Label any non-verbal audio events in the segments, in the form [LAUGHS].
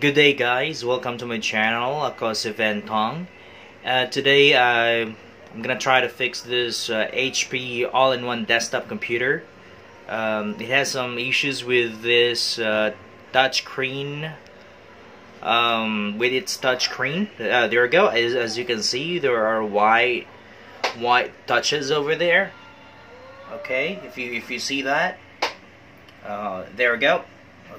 Good day guys, welcome to my channel, ako si. Uh, today uh, I'm gonna try to fix this uh, HP all-in-one desktop computer. Um, it has some issues with this uh, touchscreen, um, with its touchscreen. Uh, there we go, as, as you can see there are white, white touches over there. Okay, if you, if you see that. Uh, there we go.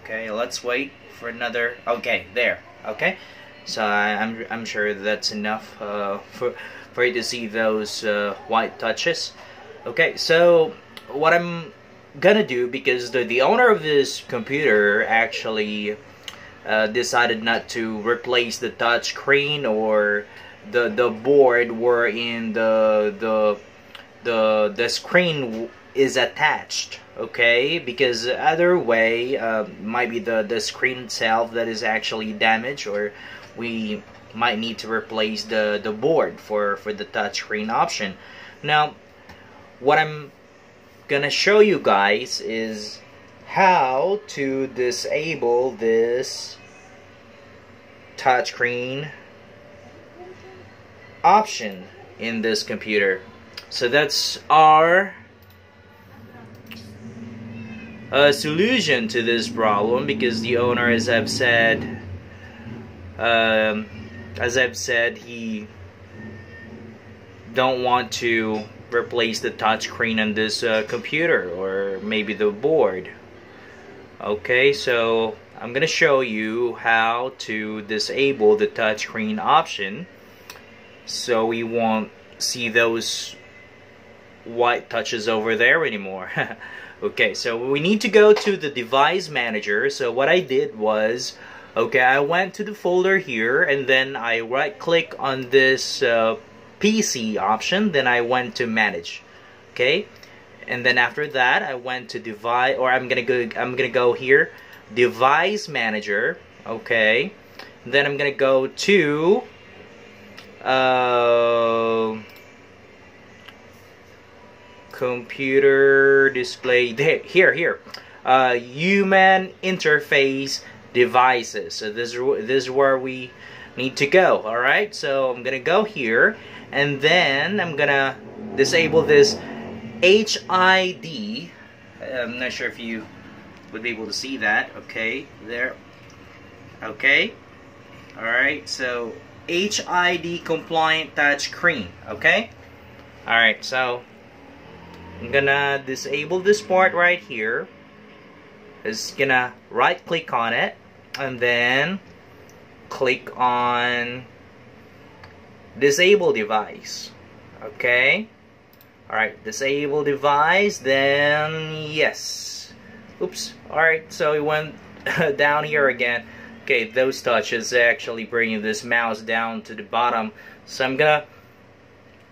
Okay, let's wait for another. Okay, there. Okay, so I, am I'm, I'm sure that's enough uh, for for you to see those uh, white touches. Okay, so what I'm gonna do because the the owner of this computer actually uh, decided not to replace the touch screen or the the board wherein the the the the screen is attached okay? Because other way uh, might be the the screen itself that is actually damaged or we might need to replace the the board for for the touchscreen option. Now what I'm gonna show you guys is how to disable this touchscreen option in this computer. So that's our a solution to this problem because the owner, as I've said, um, as I've said, he don't want to replace the touchscreen on this uh, computer or maybe the board. Okay, so I'm gonna show you how to disable the touchscreen option so we won't see those white touches over there anymore. [LAUGHS] Okay, so we need to go to the device manager. So what I did was, okay, I went to the folder here and then I right click on this uh, PC option. Then I went to manage. Okay, and then after that I went to device or I'm gonna go I'm gonna go here device manager. Okay, then I'm gonna go to uh, computer display. Here here. Uh, human interface devices. So this is this is where we need to go all right? So I'm gonna go here and then I'm gonna disable this HID I'm not sure if you would be able to see that. Okay there. Okay. All right so HID compliant touch screen okay? All right so I'm gonna disable this part right here. Just gonna right click on it and then click on disable device. Okay? Alright, disable device, then yes. Oops. Alright, so it went [LAUGHS] down here again. Okay, those touches actually bringing this mouse down to the bottom. So I'm gonna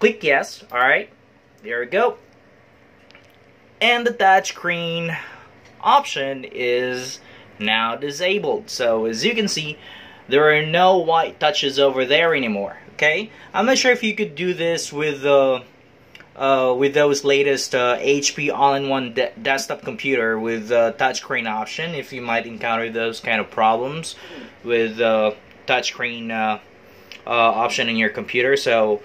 click yes. Alright, there we go and the touchscreen option is now disabled. So as you can see, there are no white touches over there anymore. Okay, I'm not sure if you could do this with uh, uh, with those latest uh, HP all-in-one de desktop computer with uh, touchscreen option. If you might encounter those kind of problems with uh, touchscreen uh, option in your computer, so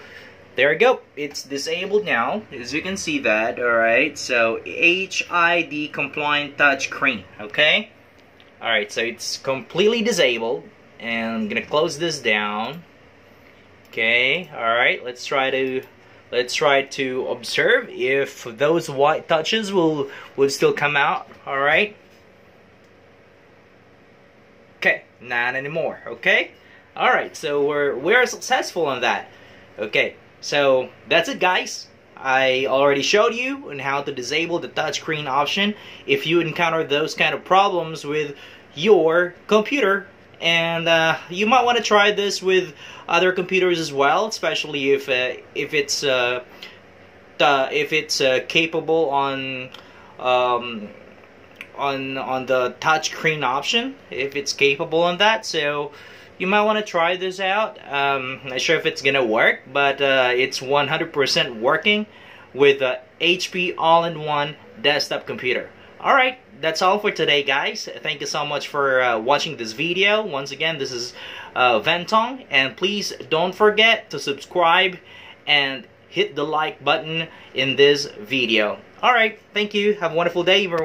there we go. It's disabled now, as you can see that, alright? So, HID compliant touchscreen, okay? Alright, so it's completely disabled, and I'm gonna close this down. Okay, alright, let's try to let's try to observe if those white touches will will still come out, alright? Okay, not anymore, okay? Alright, so we're we're successful on that. Okay, so that's it guys. I already showed you on how to disable the touchscreen option if you encounter those kind of problems with your computer and uh, you might want to try this with other computers as well especially if uh, if it's uh, if it's uh, capable on um, on on the touchscreen option if it's capable on that so you might want to try this out. Um, not sure if it's gonna work, but uh, it's 100% working with the HP all-in-one desktop computer. Alright, that's all for today, guys. Thank you so much for uh, watching this video. Once again, this is uh, Ventong, and please don't forget to subscribe and hit the like button in this video. Alright, thank you. Have a wonderful day, everyone.